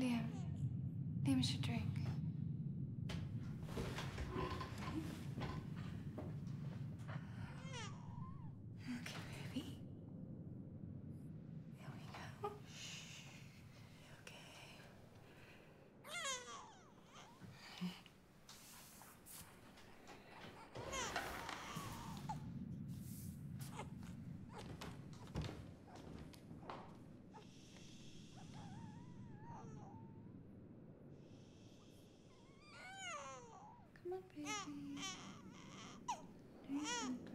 Liam. Liam should drink. Baby. Baby.